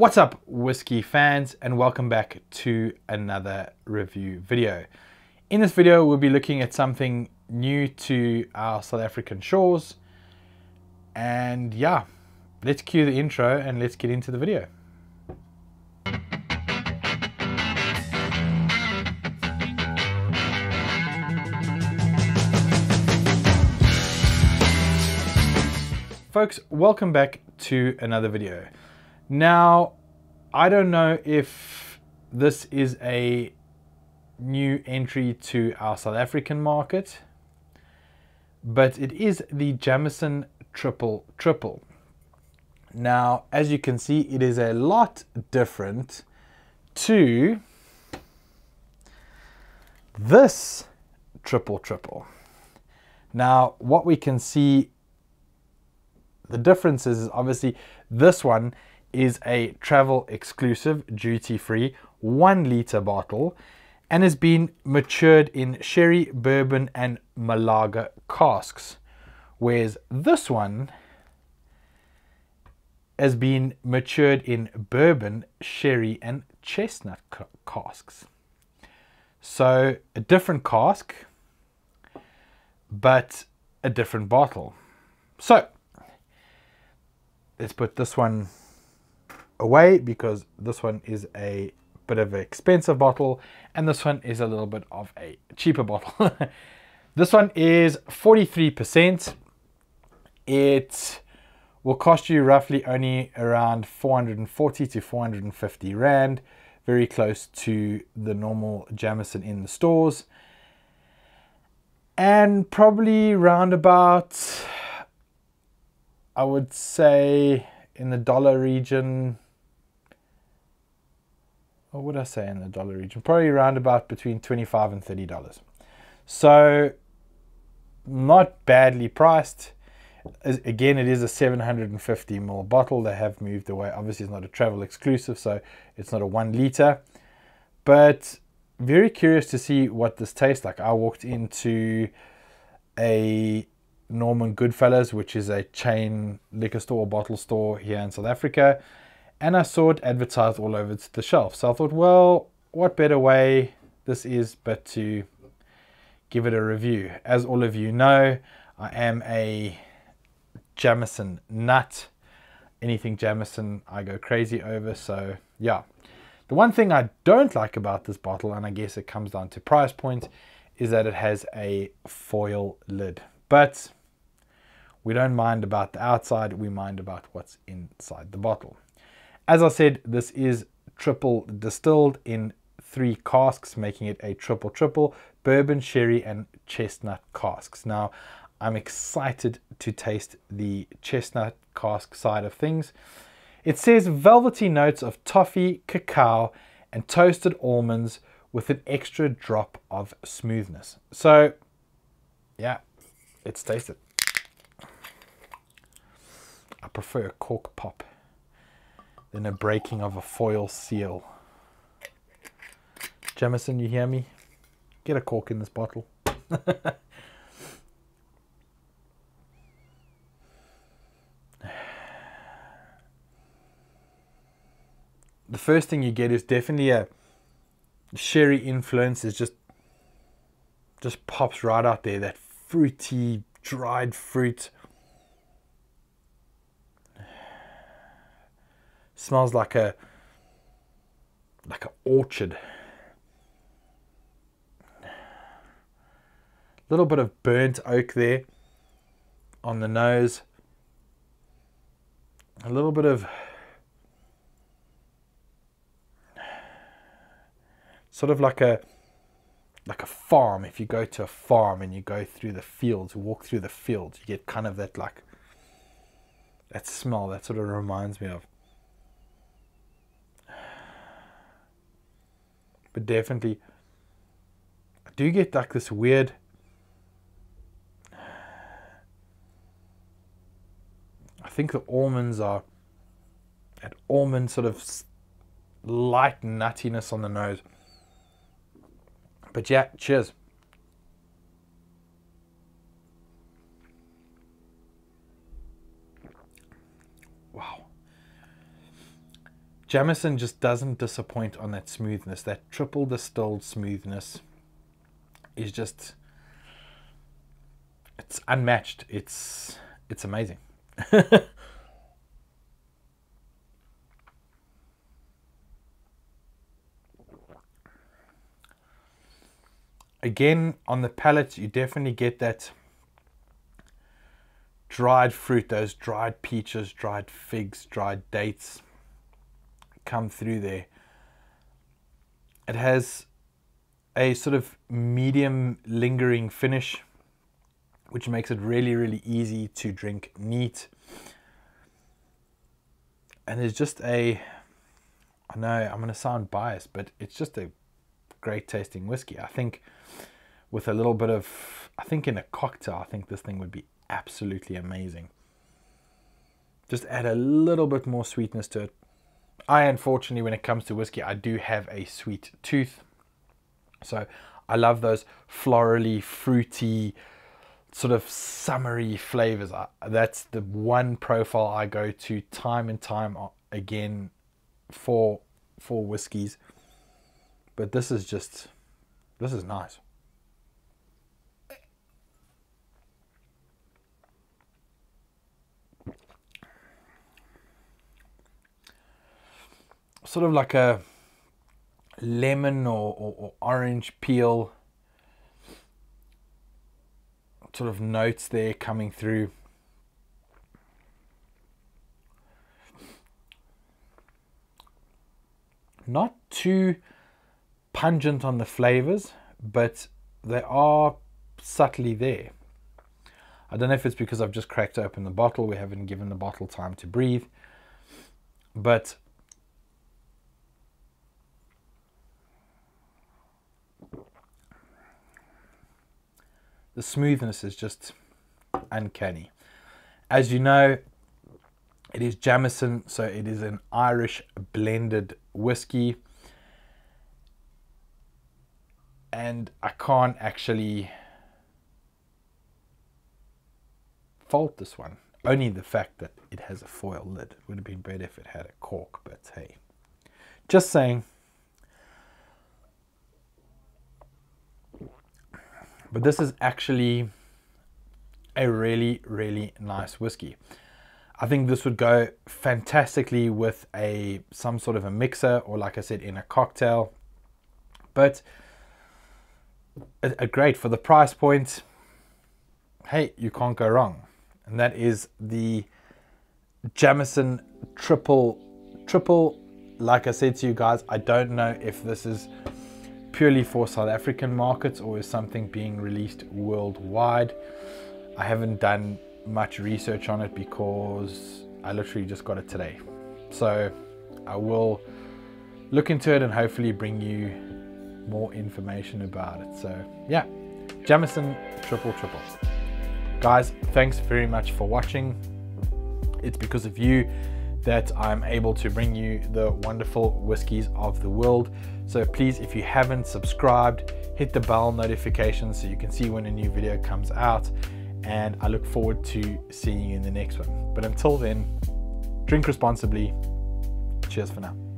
What's up, whiskey fans, and welcome back to another review video. In this video, we'll be looking at something new to our South African shores. And yeah, let's cue the intro and let's get into the video. Folks, welcome back to another video. Now, I don't know if this is a new entry to our South African market, but it is the Jameson Triple Triple. Now, as you can see, it is a lot different to this Triple Triple. Now, what we can see the difference is, obviously this one is a travel exclusive duty free one liter bottle and has been matured in sherry, bourbon and Malaga casks. Whereas this one has been matured in bourbon, sherry and chestnut casks. So a different cask, but a different bottle. So let's put this one away because this one is a bit of an expensive bottle and this one is a little bit of a cheaper bottle. this one is 43%. It will cost you roughly only around 440 to 450 Rand, very close to the normal Jameson in the stores. And probably round about I would say in the dollar region, what would I say in the dollar region? Probably around about between 25 and $30. So not badly priced. Again, it is a 750 ml bottle. They have moved away. Obviously, it's not a travel exclusive, so it's not a one liter. But very curious to see what this tastes like. I walked into a Norman Goodfellows, which is a chain liquor store or bottle store here in South Africa. And I saw it advertised all over the shelf. So I thought, well, what better way this is but to give it a review. As all of you know, I am a Jameson nut. Anything Jameson, I go crazy over. So yeah. The one thing I don't like about this bottle, and I guess it comes down to price point, is that it has a foil lid. But we don't mind about the outside, we mind about what's inside the bottle. As I said, this is triple distilled in three casks, making it a triple triple, bourbon, sherry, and chestnut casks. Now, I'm excited to taste the chestnut cask side of things. It says velvety notes of toffee, cacao, and toasted almonds with an extra drop of smoothness. So, yeah, let's taste it. I prefer a cork pop than a breaking of a foil seal. Jameson, you hear me? Get a cork in this bottle. the first thing you get is definitely a sherry influence is just just pops right out there that fruity dried fruit Smells like a like an orchard. Little bit of burnt oak there on the nose. A little bit of sort of like a like a farm if you go to a farm and you go through the fields walk through the fields you get kind of that like that smell that sort of reminds me of but definitely I do get like this weird I think the almonds are that almond sort of light nuttiness on the nose. But yeah, cheers. Wow. Jameson just doesn't disappoint on that smoothness. That triple distilled smoothness is just it's unmatched. It's it's amazing. Again, on the palate, you definitely get that dried fruit, those dried peaches, dried figs, dried dates come through there. It has a sort of medium lingering finish, which makes it really, really easy to drink neat. And there's just a, I know I'm going to sound biased, but it's just a great tasting whiskey. I think with a little bit of, I think in a cocktail, I think this thing would be absolutely amazing. Just add a little bit more sweetness to it. I, unfortunately, when it comes to whiskey, I do have a sweet tooth. So I love those florally, fruity, sort of summery flavors. That's the one profile I go to time and time again for for whiskeys. But this is just this is nice. Sort of like a lemon or, or, or orange peel sort of notes there coming through. Not too pungent on the flavors, but they are subtly there. I don't know if it's because I've just cracked open the bottle, we haven't given the bottle time to breathe, but the smoothness is just uncanny. As you know, it is Jameson, so it is an Irish blended whiskey. And I can't actually fault this one. Only the fact that it has a foil lid. It would have been better if it had a cork, but hey. Just saying. But this is actually a really, really nice whiskey. I think this would go fantastically with a some sort of a mixer or like I said in a cocktail. But a, a great for the price point. Hey, you can't go wrong. And that is the Jameson triple triple like I said to you guys, I don't know if this is purely for South African markets or is something being released worldwide. I haven't done much research on it because I literally just got it today. So I will look into it and hopefully bring you more information about it. So yeah, Jameson triple triple. Guys, thanks very much for watching. It's because of you that I'm able to bring you the wonderful whiskies of the world. So please, if you haven't subscribed, hit the bell notification so you can see when a new video comes out. And I look forward to seeing you in the next one. But until then, drink responsibly. Cheers for now.